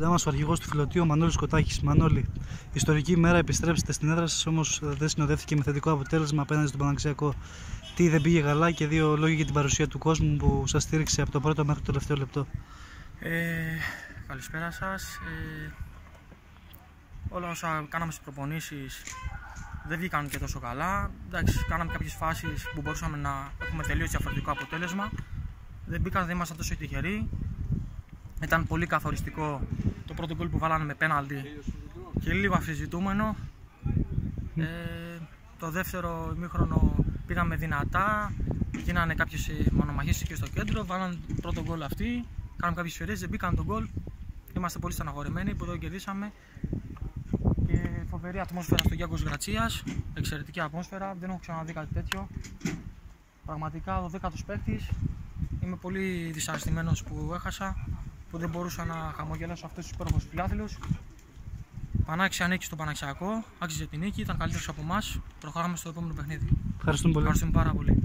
Κοντά μα ο αρχηγός του φιλοτίου Μανώλης Κοτάκη. Μανώλη, ιστορική ημέρα επιστρέψετε στην έδρα σας, όμως δεν συνοδεύτηκε με θετικό αποτέλεσμα απέναντι στον Παναξιακό. Τι δεν πήγε καλά και δύο λόγια για την παρουσία του κόσμου που σας στήριξε από το πρώτο μέχρι το τελευταίο λεπτό. Ε, καλησπέρα σας. Ε, όλα όσα κάναμε στις προπονήσεις δεν βγήκαν και τόσο καλά. Εντάξει, κάναμε κάποιες φάσεις που μπορούσαμε να έχουμε τελείως διαφορετικό αποτέλεσμα. Δεν μπήκαν, δεν ήμασταν τόσο τυχεροί. Ήταν πολύ καθοριστικό το πρώτο γκολ που βάλανε με πέναλτι. Και λίγο αφιζητούμενο. Ε, το δεύτερο ημίχρονο πήγαμε δυνατά, γίνανε κάποιες μονομαχίες και στο κέντρο, βάλαν πρώτο γκολ αυτοί, κάναμε κάποιες σφαιρές, δεν μπήκαν τον γκολ. Είμαστε πολύ στεναχωρημένοι που εδώ κερδίσαμε. Και φοβερή ατμόσφαιρα στο Γιάνγκος Γρατσίας, εξαιρετική ατμόσφαιρα, δεν έχω ξαναδεί κάτι τέτοιο. Πραγματικά ο 10ος παίκτης, είμαι πολύ δυσαρεστημένος που έχασα που δεν μπορούσα να χαμογελάσω αυτού του υπέροχου φιλάθλου. Πανάξι ανήκει στο Παναξιακό, άξιζε την νίκη, ήταν καλύτερος από εμάς. Προχωράμε στο επόμενο παιχνίδι. Ευχαριστούμε πολύ. Ευχαριστούμε πάρα πολύ.